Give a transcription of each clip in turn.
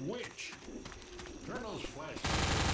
Witch. Turn those.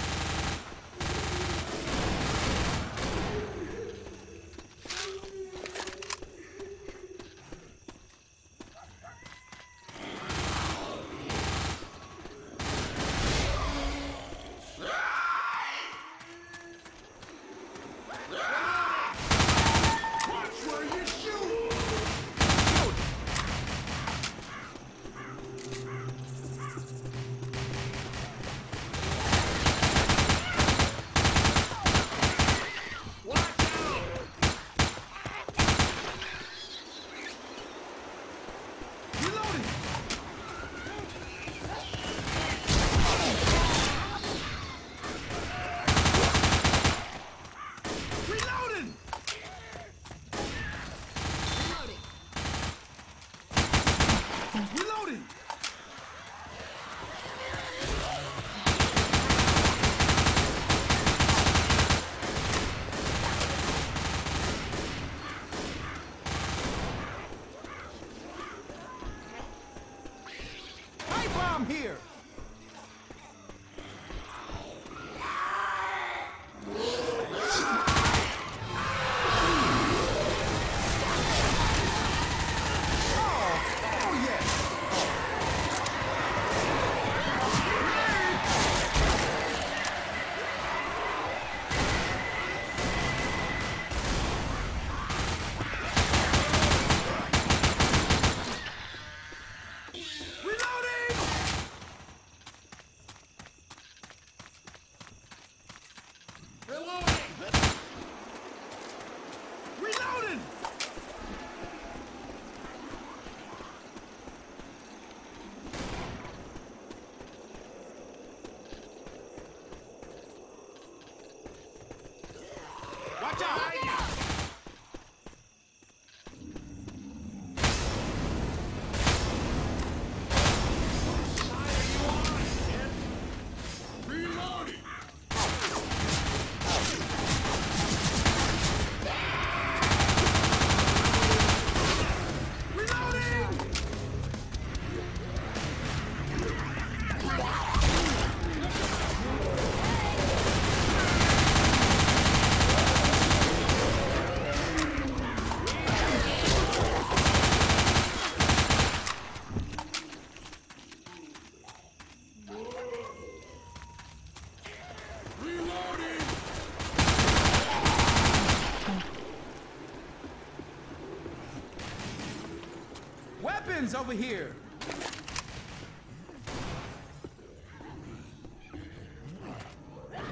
Over here!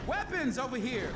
Weapons over here!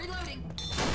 Reloading.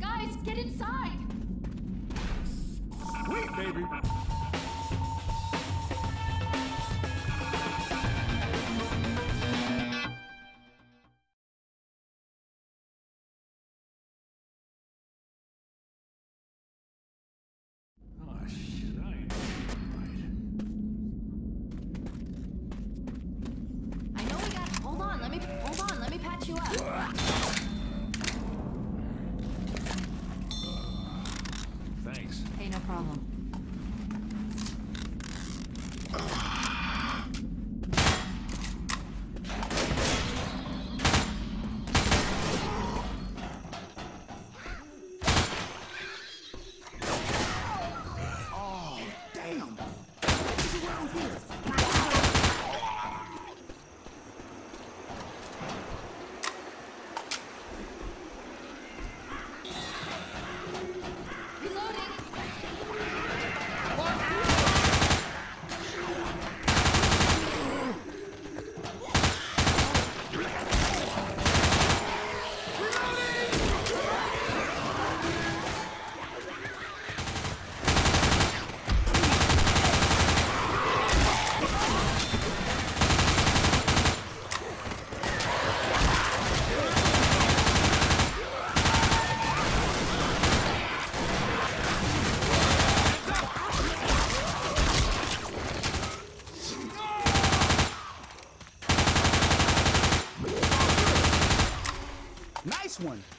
Guys, get inside. Wait, baby! One!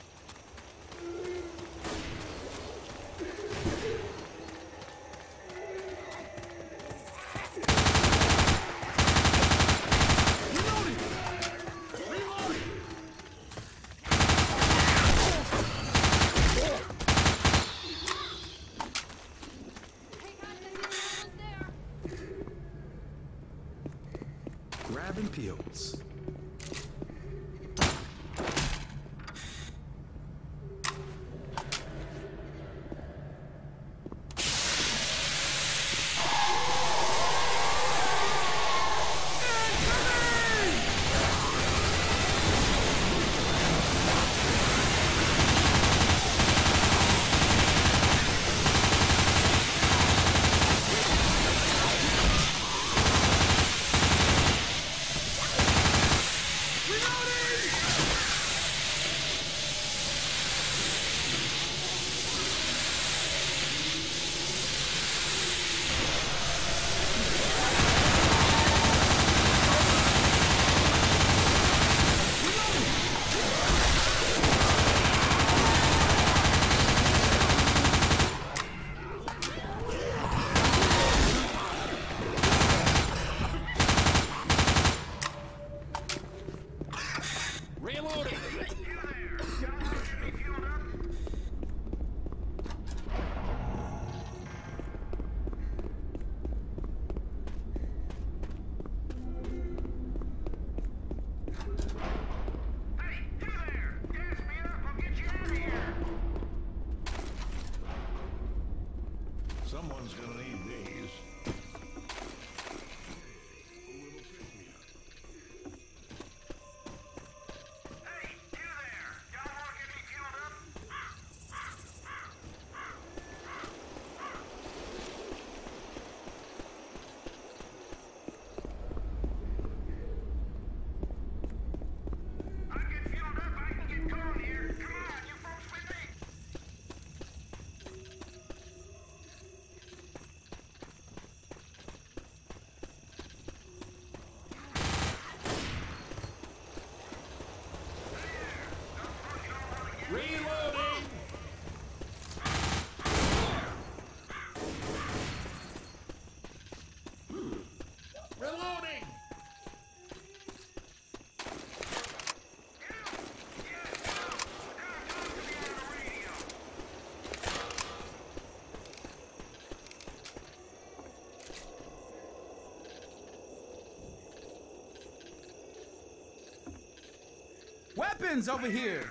Weapons over here!